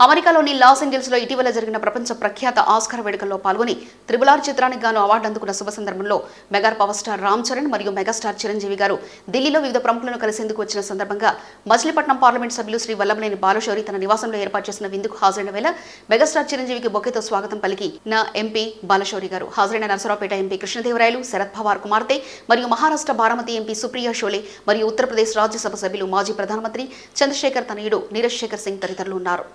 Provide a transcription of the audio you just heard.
అమెరికాలోని లాస్ ఏంజల్స్లో ఇటీవల జరిగిన ప్రపంచ ప్రఖ్యాత ఆస్కార్ వేడుకల్లో పాల్గొని త్రిబులార్ చిత్రానికి గాను అవార్డు అందుకున్న శుభ సందర్భంలో mega power star Ram Charan మరియు మెగాస్టార్ చిరంజీవి గారు ఢిల్లీలో వివిధ ప్రముఖులను కలిసేందుకు వచ్చిన సందర్భంగా మచిలీపట్నం పార్లమెంట్ సభ్యులు శ్రీ వల్లభనేని బాలశౌరి తన నివాసంలో ఏర్పాటు చేసిన విందుకు హాజరైన వేళ మెగాస్టార్ చిరంజీవికి బొకేతో స్వాగతం పలికి నా ఎంపీ బాలశౌరి గారు. హాజరైన నరసరావుపేట ఎంపీ కృష్ణదేవరాయలు శరత్ పవార్ కుమార్తె మరియు మహారాష్ట్ర బారామతి ఎంపీ సుప్రియా షోలే మరియు ఉత్తరప్రదేశ్ రాజ్యసభ సభ్యులు మాజీ ప్రధానమంత్రి చంద్రశేఖర్ తనయుడు నీరజ్ శేఖర్ సింగ్ తదితరులు ఉన్నారు.